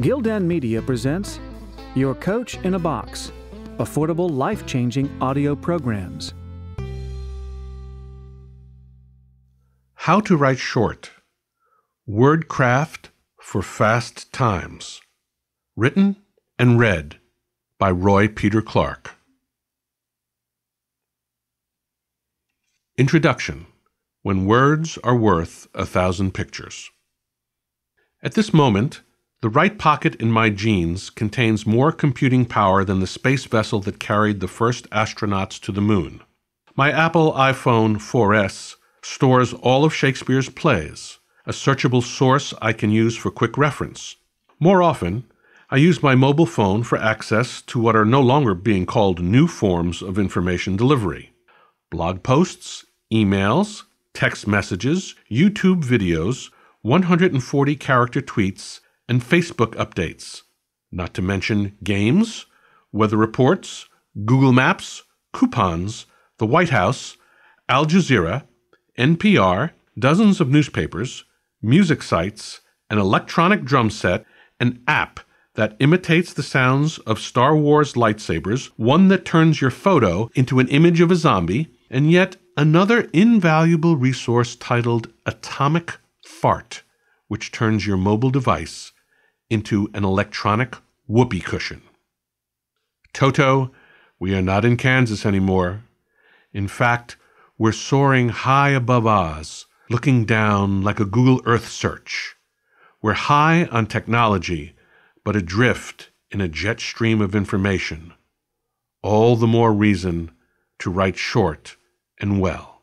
Gildan Media presents Your Coach in a Box Affordable Life Changing Audio Programs. How to Write Short Wordcraft for Fast Times. Written and read by Roy Peter Clark. Introduction When Words Are Worth a Thousand Pictures. At this moment, the right pocket in my jeans contains more computing power than the space vessel that carried the first astronauts to the moon. My Apple iPhone 4S stores all of Shakespeare's plays, a searchable source I can use for quick reference. More often, I use my mobile phone for access to what are no longer being called new forms of information delivery blog posts, emails, text messages, YouTube videos, 140 character tweets, and Facebook updates, not to mention games, weather reports, Google Maps, coupons, the White House, Al Jazeera, NPR, dozens of newspapers, music sites, an electronic drum set, an app that imitates the sounds of Star Wars lightsabers, one that turns your photo into an image of a zombie, and yet another invaluable resource titled Atomic Fart, which turns your mobile device into an electronic whoopee cushion. Toto, we are not in Kansas anymore. In fact, we're soaring high above Oz, looking down like a Google Earth search. We're high on technology, but adrift in a jet stream of information. All the more reason to write short and well.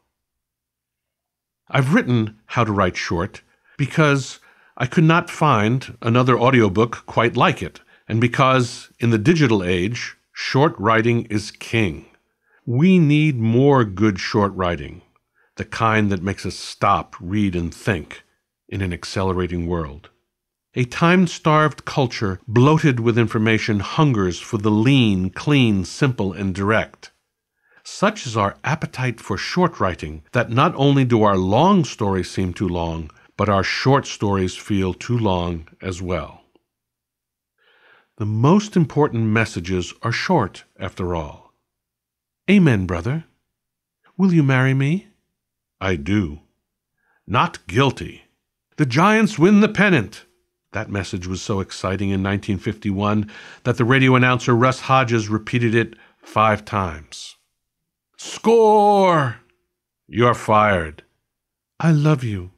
I've written How to Write Short because I could not find another audiobook quite like it, and because in the digital age, short writing is king. We need more good short writing, the kind that makes us stop, read, and think in an accelerating world. A time starved culture bloated with information hungers for the lean, clean, simple, and direct. Such is our appetite for short writing that not only do our long stories seem too long, but our short stories feel too long as well. The most important messages are short, after all. Amen, brother. Will you marry me? I do. Not guilty. The Giants win the pennant. That message was so exciting in 1951 that the radio announcer Russ Hodges repeated it five times. Score! You're fired. I love you.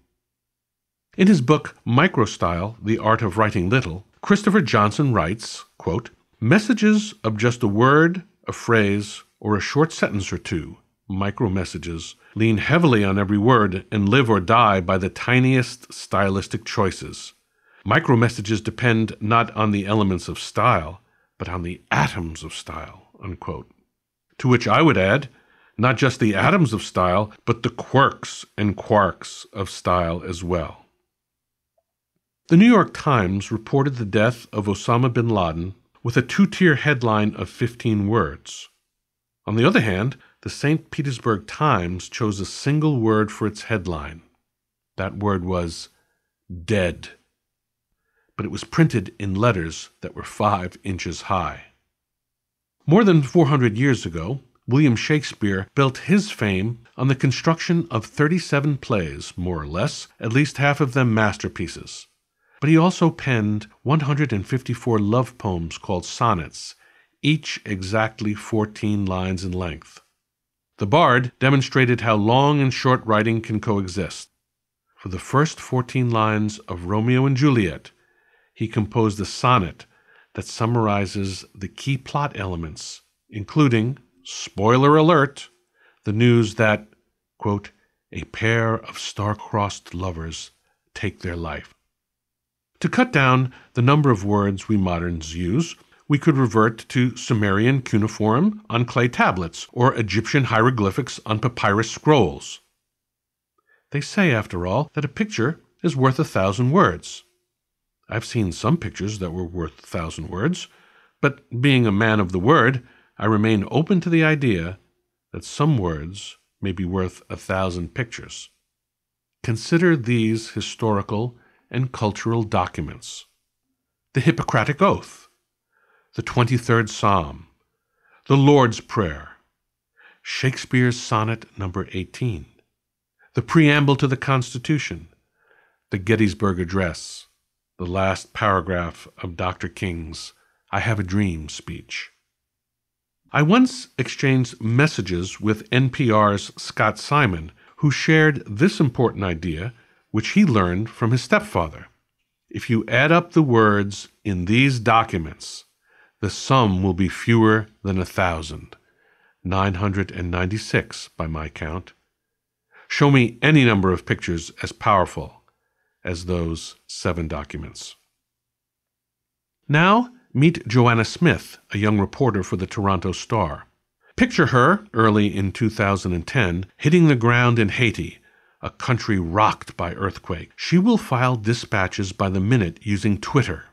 In his book Microstyle, The Art of Writing Little, Christopher Johnson writes, quote, Messages of just a word, a phrase, or a short sentence or two, micro messages, lean heavily on every word and live or die by the tiniest stylistic choices. Micro messages depend not on the elements of style, but on the atoms of style. Unquote. To which I would add, not just the atoms of style, but the quirks and quarks of style as well. The New York Times reported the death of Osama bin Laden with a two tier headline of 15 words. On the other hand, the St. Petersburg Times chose a single word for its headline. That word was dead. But it was printed in letters that were five inches high. More than 400 years ago, William Shakespeare built his fame on the construction of 37 plays, more or less, at least half of them masterpieces. But he also penned 154 love poems called sonnets, each exactly 14 lines in length. The bard demonstrated how long and short writing can coexist. For the first 14 lines of Romeo and Juliet, he composed a sonnet that summarizes the key plot elements, including, spoiler alert, the news that, quote, a pair of star-crossed lovers take their life. To cut down the number of words we moderns use, we could revert to Sumerian cuneiform on clay tablets or Egyptian hieroglyphics on papyrus scrolls. They say, after all, that a picture is worth a thousand words. I've seen some pictures that were worth a thousand words, but being a man of the word, I remain open to the idea that some words may be worth a thousand pictures. Consider these historical and cultural documents. the Hippocratic Oath, the 23rd Psalm, the Lord's Prayer, Shakespeare's Sonnet Number 18, the Preamble to the Constitution, the Gettysburg Address, the last paragraph of Dr. King's I Have a Dream speech. I once exchanged messages with NPR's Scott Simon, who shared this important idea, which he learned from his stepfather. If you add up the words in these documents, the sum will be fewer than a thousand, 996 by my count. Show me any number of pictures as powerful as those seven documents. Now, meet Joanna Smith, a young reporter for the Toronto Star. Picture her, early in 2010, hitting the ground in Haiti, a country rocked by earthquake. She will file dispatches by the minute using Twitter.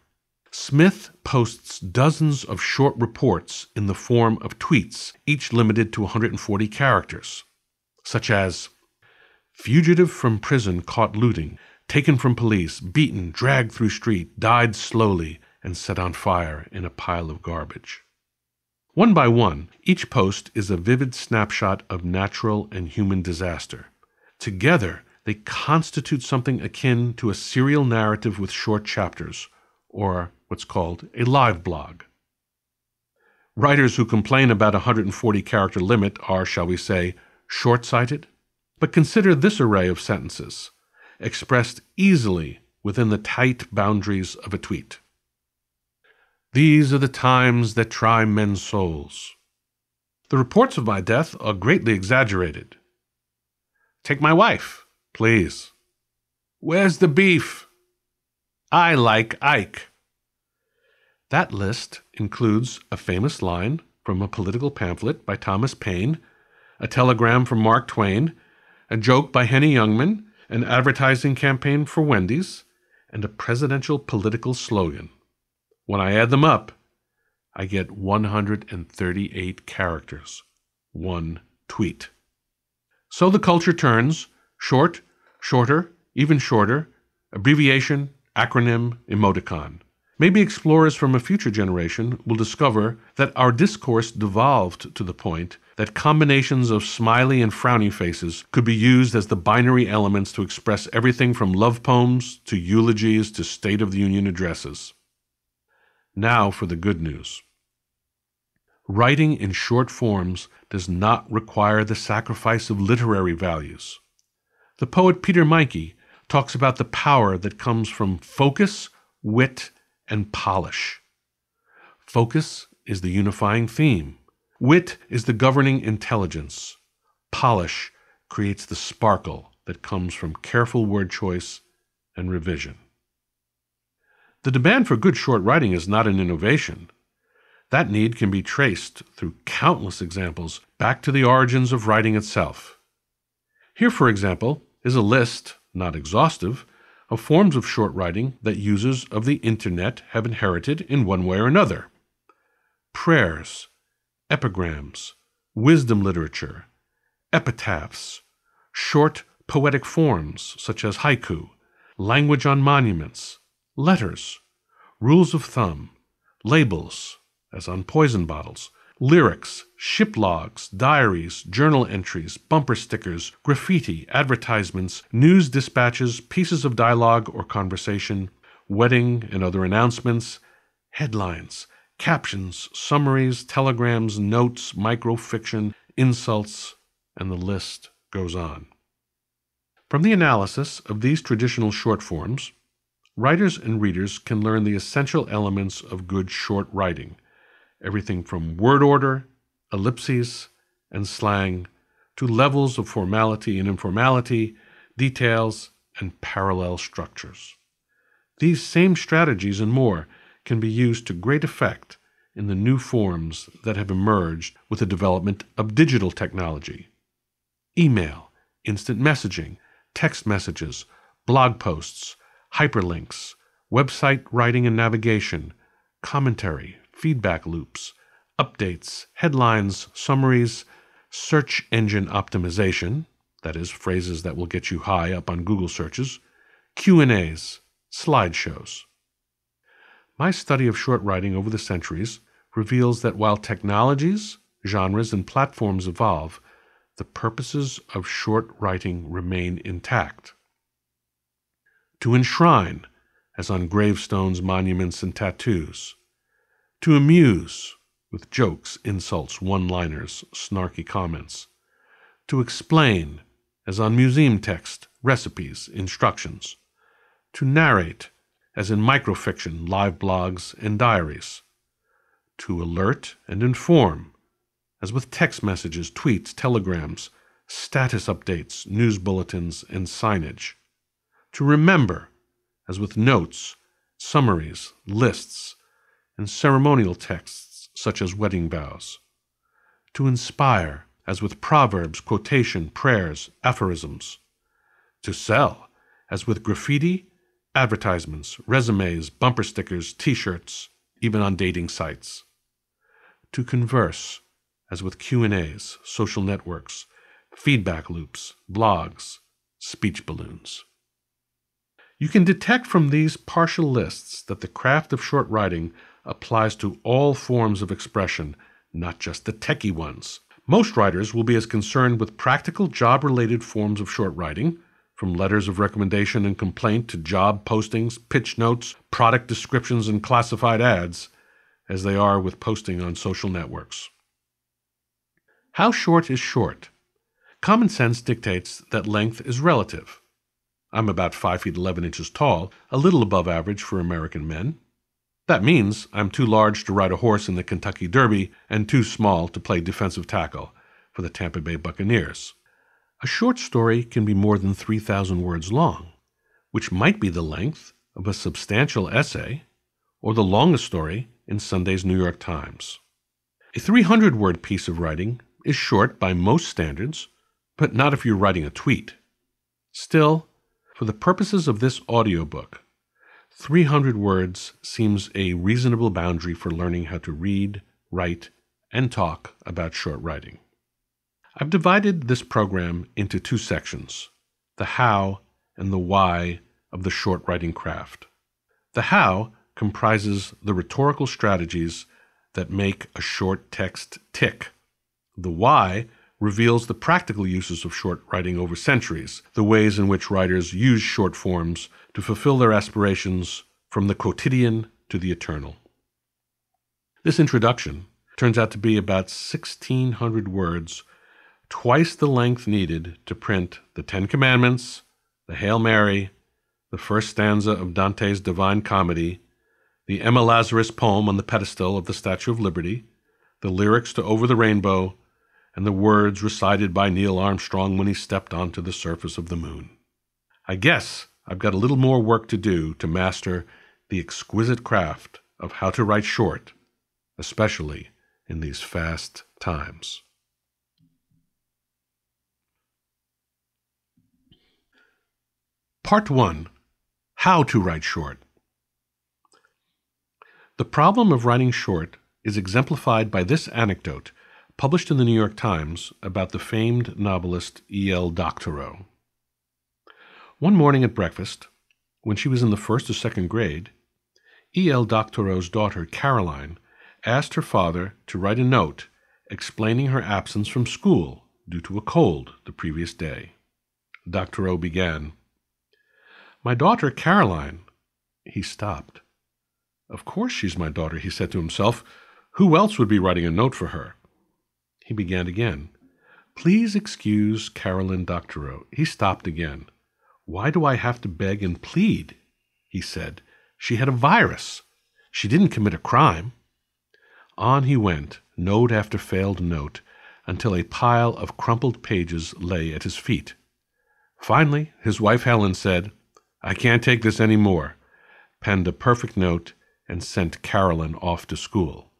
Smith posts dozens of short reports in the form of tweets, each limited to 140 characters, such as Fugitive from prison caught looting, taken from police, beaten, dragged through street, died slowly, and set on fire in a pile of garbage. One by one, each post is a vivid snapshot of natural and human disaster. Together, they constitute something akin to a serial narrative with short chapters, or what's called a live blog. Writers who complain about a 140 character limit are, shall we say, short sighted. But consider this array of sentences expressed easily within the tight boundaries of a tweet. These are the times that try men's souls. The reports of my death are greatly exaggerated. Take my wife, please. Where's the beef? I like Ike. That list includes a famous line from a political pamphlet by Thomas Paine, a telegram from Mark Twain, a joke by Henny Youngman, an advertising campaign for Wendy's, and a presidential political slogan. When I add them up, I get 138 characters. One tweet. So the culture turns short, shorter, even shorter, abbreviation, acronym, emoticon. Maybe explorers from a future generation will discover that our discourse devolved to the point that combinations of smiley and frowny faces could be used as the binary elements to express everything from love poems to eulogies to State of the Union addresses. Now for the good news. Writing in short forms does not require the sacrifice of literary values. The poet Peter Meinke talks about the power that comes from focus, wit, and polish. Focus is the unifying theme. Wit is the governing intelligence. Polish creates the sparkle that comes from careful word choice and revision. The demand for good short writing is not an innovation. That need can be traced through countless examples back to the origins of writing itself. Here, for example, is a list, not exhaustive, of forms of short writing that users of the Internet have inherited in one way or another. Prayers, epigrams, wisdom literature, epitaphs, short poetic forms such as haiku, language on monuments, letters, rules of thumb, labels, as on poison bottles, lyrics, ship logs, diaries, journal entries, bumper stickers, graffiti, advertisements, news dispatches, pieces of dialogue or conversation, wedding and other announcements, headlines, captions, summaries, telegrams, notes, microfiction, insults, and the list goes on. From the analysis of these traditional short forms, writers and readers can learn the essential elements of good short writing, everything from word order, ellipses, and slang to levels of formality and informality, details, and parallel structures. These same strategies and more can be used to great effect in the new forms that have emerged with the development of digital technology. Email, instant messaging, text messages, blog posts, hyperlinks, website writing and navigation, commentary, feedback loops, updates, headlines, summaries, search engine optimization, that is phrases that will get you high up on Google searches, Q&As, slideshows. My study of short writing over the centuries reveals that while technologies, genres, and platforms evolve, the purposes of short writing remain intact. To enshrine, as on gravestones, monuments, and tattoos. To amuse, with jokes, insults, one liners, snarky comments. To explain, as on museum text, recipes, instructions. To narrate, as in microfiction, live blogs, and diaries. To alert and inform, as with text messages, tweets, telegrams, status updates, news bulletins, and signage. To remember, as with notes, summaries, lists, and ceremonial texts such as wedding vows. To inspire, as with proverbs, quotation, prayers, aphorisms. To sell, as with graffiti, advertisements, resumes, bumper stickers, t shirts, even on dating sites. To converse, as with Q&As, social networks, feedback loops, blogs, speech balloons. You can detect from these partial lists that the craft of short writing applies to all forms of expression, not just the techie ones. Most writers will be as concerned with practical job related forms of short writing, from letters of recommendation and complaint to job postings, pitch notes, product descriptions, and classified ads, as they are with posting on social networks. How short is short? Common sense dictates that length is relative. I'm about 5 feet 11 inches tall, a little above average for American men. That means I'm too large to ride a horse in the Kentucky Derby and too small to play defensive tackle for the Tampa Bay Buccaneers. A short story can be more than 3,000 words long, which might be the length of a substantial essay or the longest story in Sunday's New York Times. A 300 word piece of writing is short by most standards, but not if you're writing a tweet. Still, for the purposes of this audiobook, 300 words seems a reasonable boundary for learning how to read, write, and talk about short writing. I've divided this program into two sections the how and the why of the short writing craft. The how comprises the rhetorical strategies that make a short text tick the why reveals the practical uses of short writing over centuries, the ways in which writers use short forms to fulfill their aspirations from the quotidian to the eternal. This introduction turns out to be about 1,600 words, twice the length needed to print the Ten Commandments, the Hail Mary, the first stanza of Dante's Divine Comedy, the Emma Lazarus poem on the pedestal of the Statue of Liberty, the lyrics to Over the Rainbow, and the words recited by Neil Armstrong when he stepped onto the surface of the moon. I guess I've got a little more work to do to master the exquisite craft of how to write short, especially in these fast times. Part 1 How to Write Short. The problem of writing short is exemplified by this anecdote published in the New York Times about the famed novelist E.L. Doctorow. One morning at breakfast, when she was in the first or second grade, E.L. Doctorow's daughter, Caroline, asked her father to write a note explaining her absence from school due to a cold the previous day. Doctorow began, My daughter, Caroline. He stopped. Of course she's my daughter, he said to himself. Who else would be writing a note for her? He began again. Please excuse Carolyn Doctorow. He stopped again. Why do I have to beg and plead? He said. She had a virus. She didn't commit a crime. On he went, note after failed note, until a pile of crumpled pages lay at his feet. Finally, his wife Helen said, I can't take this any more, penned a perfect note, and sent Carolyn off to school.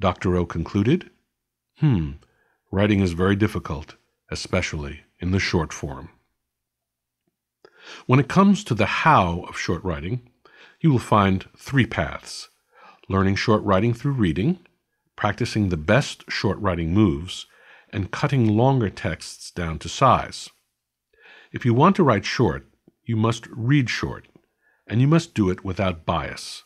Doctorow concluded, Hmm, writing is very difficult, especially in the short form. When it comes to the how of short writing, you will find three paths learning short writing through reading, practicing the best short writing moves, and cutting longer texts down to size. If you want to write short, you must read short, and you must do it without bias.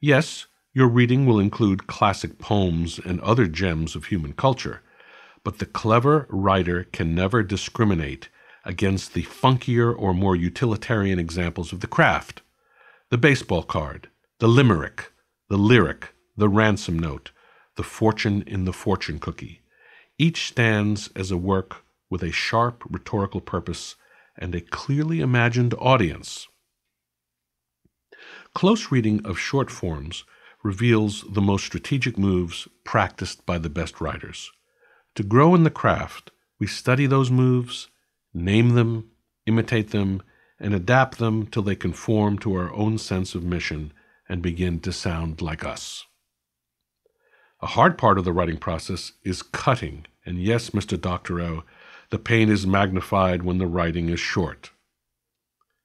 Yes, your reading will include classic poems and other gems of human culture, but the clever writer can never discriminate against the funkier or more utilitarian examples of the craft the baseball card, the limerick, the lyric, the ransom note, the fortune in the fortune cookie. Each stands as a work with a sharp rhetorical purpose and a clearly imagined audience. Close reading of short forms reveals the most strategic moves practiced by the best writers. To grow in the craft, we study those moves, name them, imitate them, and adapt them till they conform to our own sense of mission and begin to sound like us. A hard part of the writing process is cutting, and yes, Mr. Doctorow, the pain is magnified when the writing is short.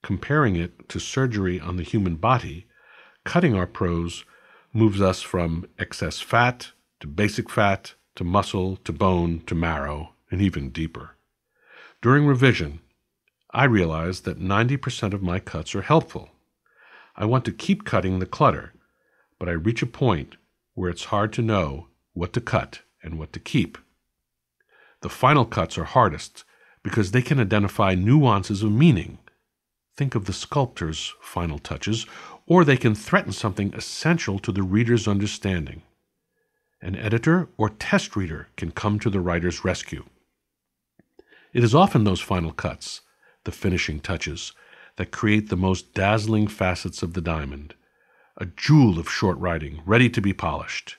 Comparing it to surgery on the human body, cutting our prose moves us from excess fat to basic fat to muscle to bone to marrow, and even deeper. During revision, I realize that 90% of my cuts are helpful. I want to keep cutting the clutter, but I reach a point where it's hard to know what to cut and what to keep. The final cuts are hardest because they can identify nuances of meaning. Think of the sculptor's final touches, or they can threaten something essential to the reader's understanding. An editor or test reader can come to the writer's rescue. It is often those final cuts the finishing touches, that create the most dazzling facets of the diamond, a jewel of short writing ready to be polished.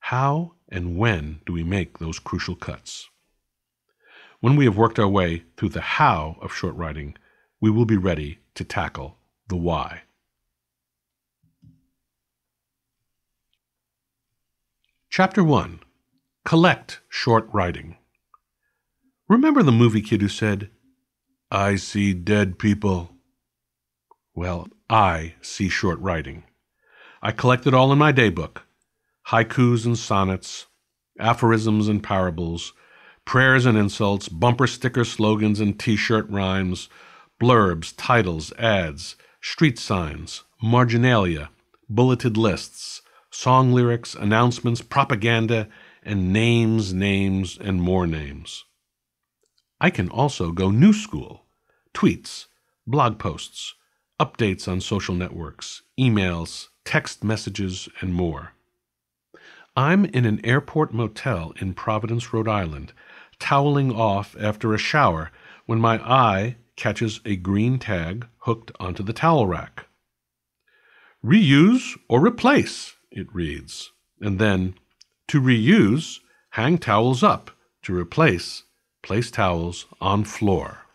How and when do we make those crucial cuts? When we have worked our way through the how of short writing, we will be ready to tackle the why. Chapter 1 Collect Short Writing. Remember the movie kid who said, I see dead people. Well, I see short writing. I collect it all in my daybook haikus and sonnets, aphorisms and parables, prayers and insults, bumper sticker slogans and t shirt rhymes, blurbs, titles, ads, street signs, marginalia, bulleted lists, song lyrics, announcements, propaganda, and names, names, and more names. I can also go new school tweets, blog posts, updates on social networks, emails, text messages, and more. I'm in an airport motel in Providence, Rhode Island, toweling off after a shower when my eye catches a green tag hooked onto the towel rack. Reuse or replace, it reads. And then, to reuse, hang towels up. To replace, Place towels on floor.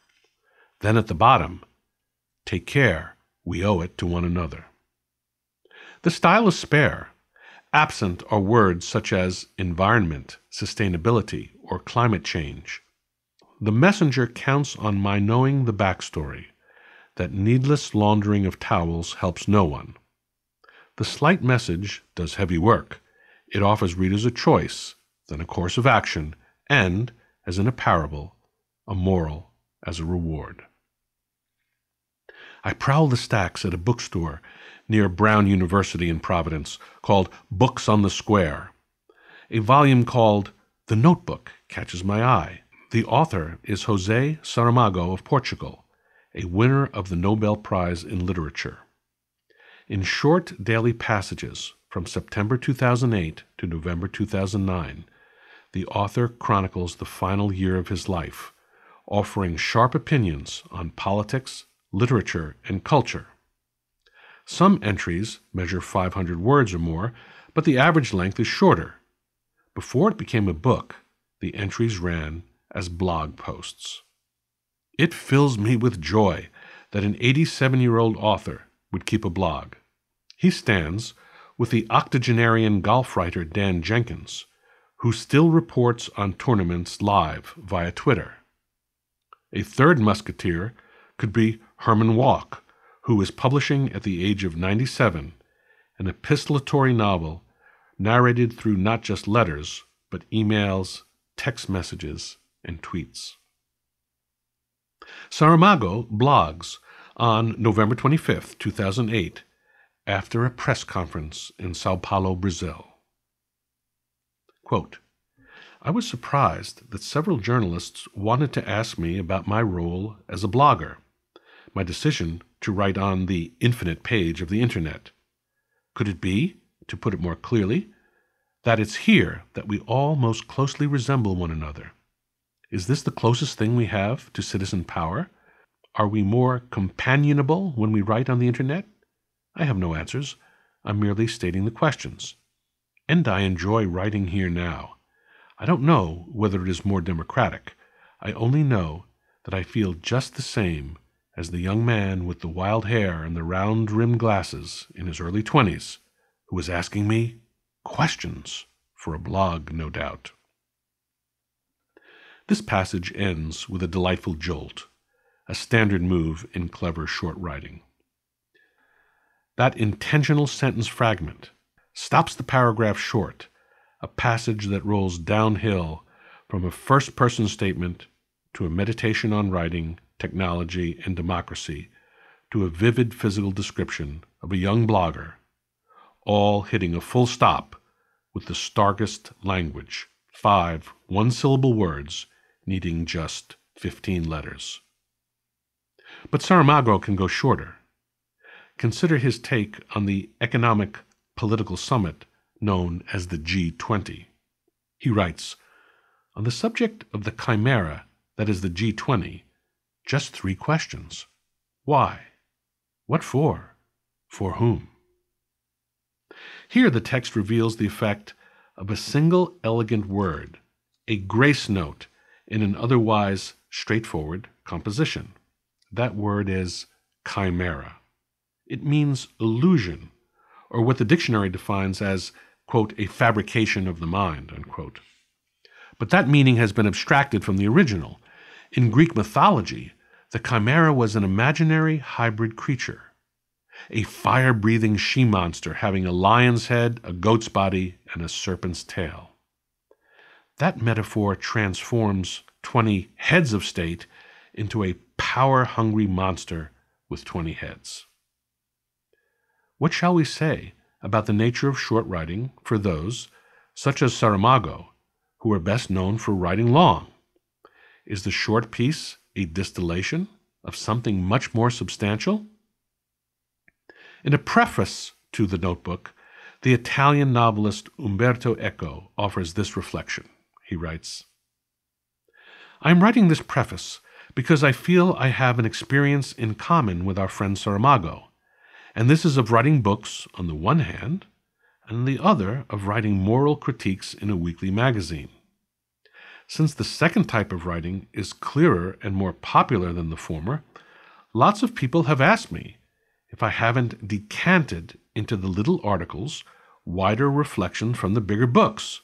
Then at the bottom, take care, we owe it to one another. The style is spare. Absent are words such as environment, sustainability, or climate change. The messenger counts on my knowing the backstory that needless laundering of towels helps no one. The slight message does heavy work. It offers readers a choice, then a course of action, and as in a parable, a moral as a reward. I prowl the stacks at a bookstore near Brown University in Providence called Books on the Square. A volume called The Notebook catches my eye. The author is Jose Saramago of Portugal, a winner of the Nobel Prize in Literature. In short daily passages from September 2008 to November 2009, the author chronicles the final year of his life, offering sharp opinions on politics, literature, and culture. Some entries measure 500 words or more, but the average length is shorter. Before it became a book, the entries ran as blog posts. It fills me with joy that an 87 year old author would keep a blog. He stands with the octogenarian golf writer Dan Jenkins, who still reports on tournaments live via Twitter. A third musketeer could be Herman Wouk, who is publishing at the age of 97 an epistolatory novel narrated through not just letters, but emails, text messages, and tweets. Saramago blogs on November 25, 2008, after a press conference in Sao Paulo, Brazil. Quote, I was surprised that several journalists wanted to ask me about my role as a blogger, my decision to write on the infinite page of the Internet. Could it be, to put it more clearly, that it's here that we all most closely resemble one another? Is this the closest thing we have to citizen power? Are we more companionable when we write on the Internet? I have no answers. I'm merely stating the questions. And I enjoy writing here now. I don't know whether it is more democratic. I only know that I feel just the same as the young man with the wild hair and the round rimmed glasses in his early twenties who was asking me questions for a blog, no doubt. This passage ends with a delightful jolt, a standard move in clever short writing. That intentional sentence fragment stops the paragraph short, a passage that rolls downhill from a first person statement to a meditation on writing, technology, and democracy to a vivid physical description of a young blogger, all hitting a full stop with the starkest language, five one syllable words needing just 15 letters. But Saramago can go shorter. Consider his take on the economic political summit known as the G20. He writes On the subject of the chimera that is the G20, just three questions Why? What for? For whom? Here the text reveals the effect of a single elegant word, a grace note in an otherwise straightforward composition. That word is chimera. It means illusion, or what the dictionary defines as, quote, a fabrication of the mind, unquote. But that meaning has been abstracted from the original. In Greek mythology, the chimera was an imaginary hybrid creature, a fire breathing she monster having a lion's head, a goat's body, and a serpent's tail. That metaphor transforms 20 heads of state into a power hungry monster with 20 heads. What shall we say about the nature of short writing for those, such as Saramago, who are best known for writing long? Is the short piece a distillation of something much more substantial? In a preface to the notebook, the Italian novelist Umberto Eco offers this reflection. He writes I am writing this preface because I feel I have an experience in common with our friend Saramago and this is of writing books on the one hand, and the other of writing moral critiques in a weekly magazine. Since the second type of writing is clearer and more popular than the former, lots of people have asked me if I haven't decanted into the little articles wider reflection from the bigger books.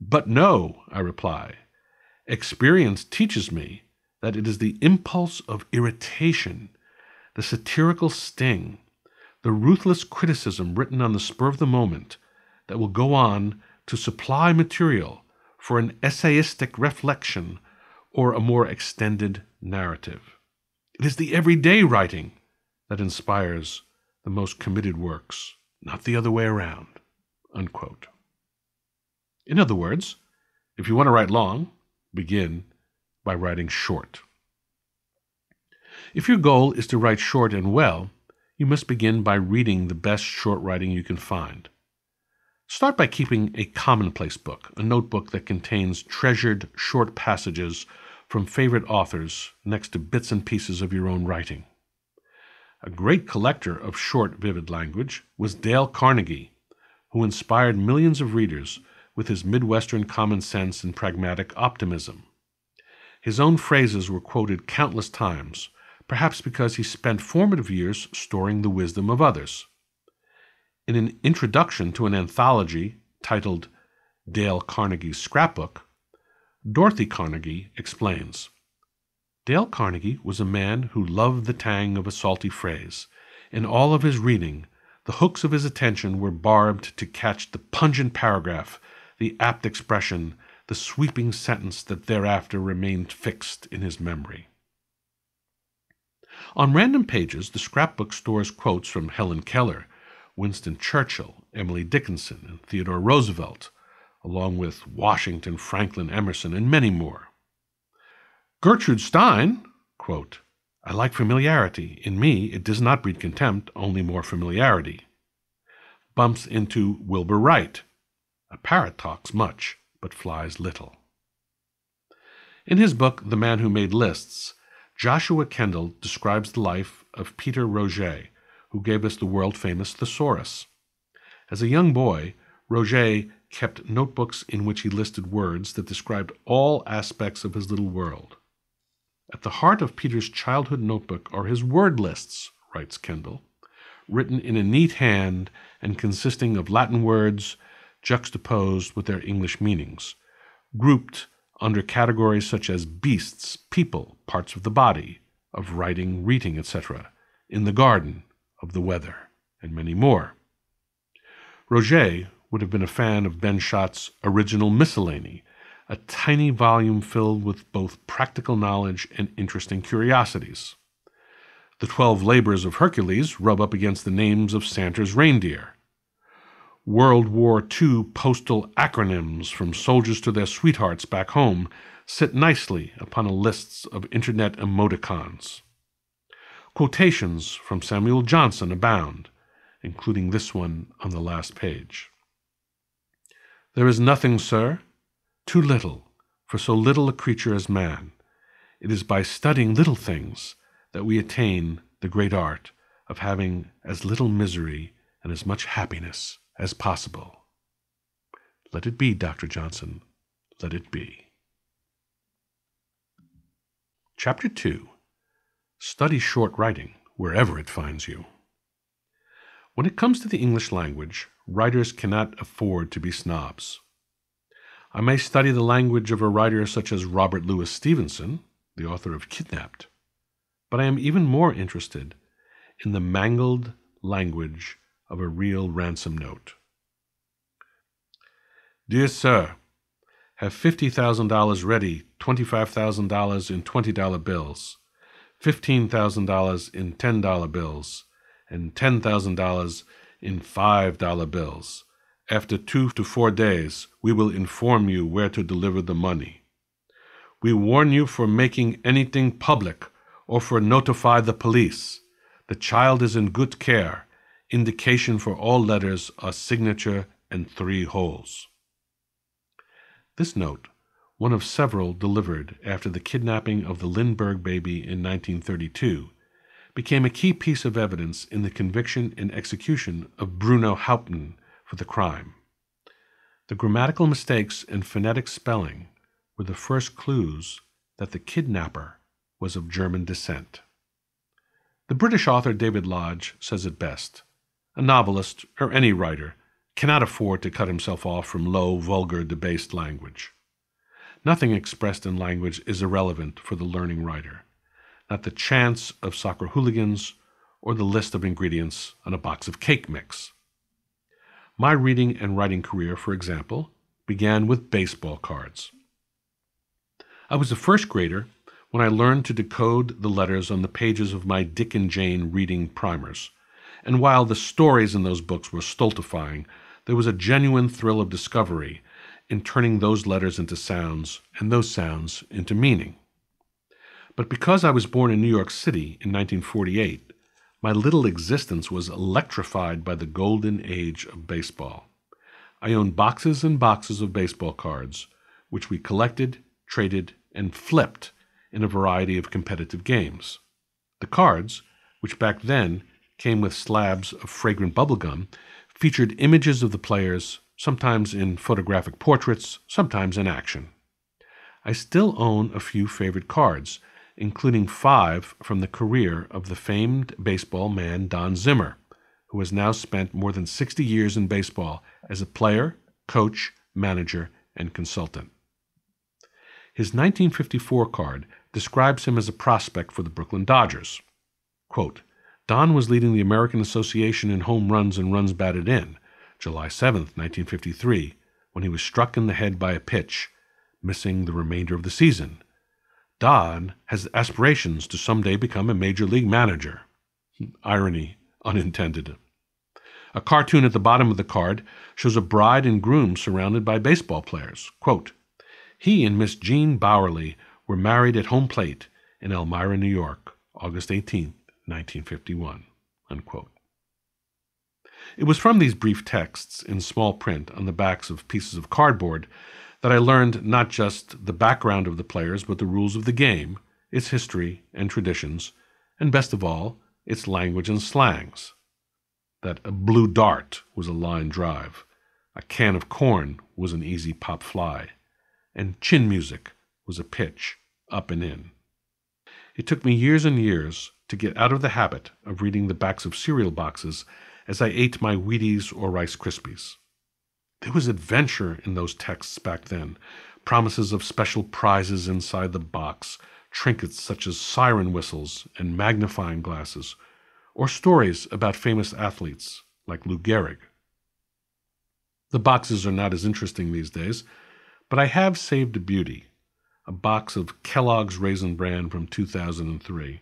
But no, I reply. Experience teaches me that it is the impulse of irritation, the satirical sting, the ruthless criticism written on the spur of the moment that will go on to supply material for an essayistic reflection or a more extended narrative. It is the everyday writing that inspires the most committed works, not the other way around. Unquote. In other words, if you want to write long, begin by writing short. If your goal is to write short and well, you must begin by reading the best short writing you can find. Start by keeping a commonplace book, a notebook that contains treasured short passages from favorite authors next to bits and pieces of your own writing. A great collector of short, vivid language was Dale Carnegie, who inspired millions of readers with his Midwestern common sense and pragmatic optimism. His own phrases were quoted countless times, perhaps because he spent formative years storing the wisdom of others. In an introduction to an anthology titled Dale Carnegie's Scrapbook, Dorothy Carnegie explains Dale Carnegie was a man who loved the tang of a salty phrase. In all of his reading, the hooks of his attention were barbed to catch the pungent paragraph, the apt expression, the sweeping sentence that thereafter remained fixed in his memory. On random pages, the scrapbook stores quotes from Helen Keller, Winston Churchill, Emily Dickinson, and Theodore Roosevelt, along with Washington, Franklin, Emerson, and many more. Gertrude Stein, quote, I like familiarity. In me, it does not breed contempt, only more familiarity. Bumps into Wilbur Wright. A parrot talks much, but flies little. In his book, The Man Who Made Lists, Joshua Kendall describes the life of Peter Roget, who gave us the world famous thesaurus. As a young boy, Roget kept notebooks in which he listed words that described all aspects of his little world. At the heart of Peter's childhood notebook are his word lists, writes Kendall, written in a neat hand and consisting of Latin words juxtaposed with their English meanings, grouped under categories such as beasts, people, parts of the body, of writing, reading, etc., in the garden, of the weather, and many more. Roget would have been a fan of Ben Schott's original Miscellany, a tiny volume filled with both practical knowledge and interesting curiosities. The Twelve Labors of Hercules rub up against the names of Santa's reindeer. World War II postal acronyms from soldiers to their sweethearts back home sit nicely upon a list of internet emoticons. Quotations from Samuel Johnson abound, including this one on the last page. There is nothing, sir, too little for so little a creature as man. It is by studying little things that we attain the great art of having as little misery and as much happiness as possible. Let it be, Dr. Johnson, let it be. Chapter 2 Study short writing wherever it finds you. When it comes to the English language, writers cannot afford to be snobs. I may study the language of a writer such as Robert Louis Stevenson, the author of Kidnapped, but I am even more interested in the mangled language of a real ransom note. Dear Sir, have $50,000 ready, $25,000 in $20 bills. $15,000 in $10 bills and $10,000 in $5 bills. After two to four days, we will inform you where to deliver the money. We warn you for making anything public or for notify the police. The child is in good care. Indication for all letters are signature and three holes. This note one of several delivered after the kidnapping of the Lindbergh baby in 1932, became a key piece of evidence in the conviction and execution of Bruno Hauptmann for the crime. The grammatical mistakes and phonetic spelling were the first clues that the kidnapper was of German descent. The British author David Lodge says it best a novelist, or any writer, cannot afford to cut himself off from low, vulgar, debased language. Nothing expressed in language is irrelevant for the learning writer, not the chance of soccer hooligans or the list of ingredients on a box of cake mix. My reading and writing career, for example, began with baseball cards. I was a first grader when I learned to decode the letters on the pages of my Dick and Jane reading primers. And while the stories in those books were stultifying, there was a genuine thrill of discovery in turning those letters into sounds and those sounds into meaning. But because I was born in New York City in 1948, my little existence was electrified by the golden age of baseball. I owned boxes and boxes of baseball cards, which we collected, traded, and flipped in a variety of competitive games. The cards, which back then came with slabs of fragrant bubblegum, featured images of the players, sometimes in photographic portraits, sometimes in action. I still own a few favorite cards, including five from the career of the famed baseball man Don Zimmer, who has now spent more than 60 years in baseball as a player, coach, manager, and consultant. His 1954 card describes him as a prospect for the Brooklyn Dodgers. Quote, Don was leading the American Association in home runs and runs batted in, July 7, 1953, when he was struck in the head by a pitch, missing the remainder of the season. Don has aspirations to someday become a major league manager. Irony unintended. A cartoon at the bottom of the card shows a bride and groom surrounded by baseball players. Quote, he and Miss Jean Bauerle were married at home plate in Elmira, New York, August 18, 1951. Unquote. It was from these brief texts in small print on the backs of pieces of cardboard that I learned not just the background of the players, but the rules of the game, its history and traditions, and best of all, its language and slangs. That a blue dart was a line drive, a can of corn was an easy pop fly, and chin music was a pitch up and in. It took me years and years to get out of the habit of reading the backs of cereal boxes as I ate my Wheaties or Rice Krispies. There was adventure in those texts back then, promises of special prizes inside the box, trinkets such as siren whistles and magnifying glasses, or stories about famous athletes like Lou Gehrig. The boxes are not as interesting these days, but I have saved a beauty a box of Kellogg's Raisin Bran from 2003.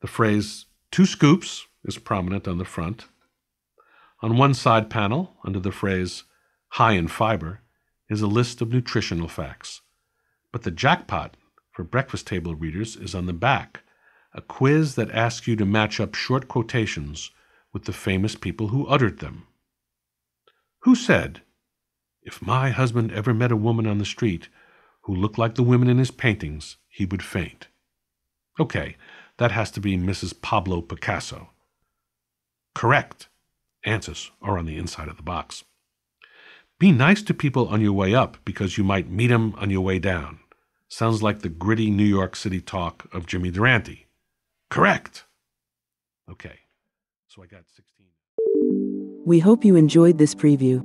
The phrase two scoops is prominent on the front. On one side panel, under the phrase high in fiber, is a list of nutritional facts. But the jackpot for breakfast table readers is on the back, a quiz that asks you to match up short quotations with the famous people who uttered them. Who said, if my husband ever met a woman on the street who looked like the women in his paintings, he would faint. Okay, that has to be Mrs. Pablo Picasso. Correct. Answers are on the inside of the box. Be nice to people on your way up because you might meet 'em on your way down. Sounds like the gritty New York City talk of Jimmy Durante. Correct. Okay, so I got 16. We hope you enjoyed this preview.